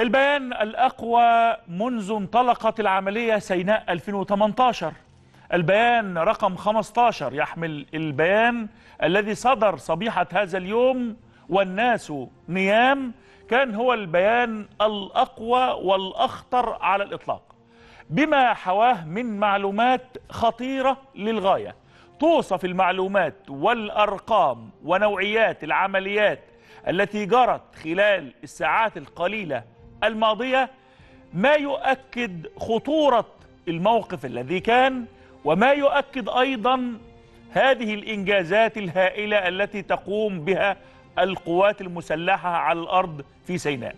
البيان الأقوى منذ انطلقت العملية سيناء 2018 البيان رقم 15 يحمل البيان الذي صدر صبيحة هذا اليوم والناس نيام. كان هو البيان الأقوى والأخطر على الإطلاق. بما حواه من معلومات خطيرة للغاية. توصف المعلومات والأرقام ونوعيات العمليات التي جرت خلال الساعات القليلة الماضية ما يؤكد خطورة الموقف الذي كان وما يؤكد أيضا هذه الإنجازات الهائلة التي تقوم بها القوات المسلحة على الأرض في سيناء.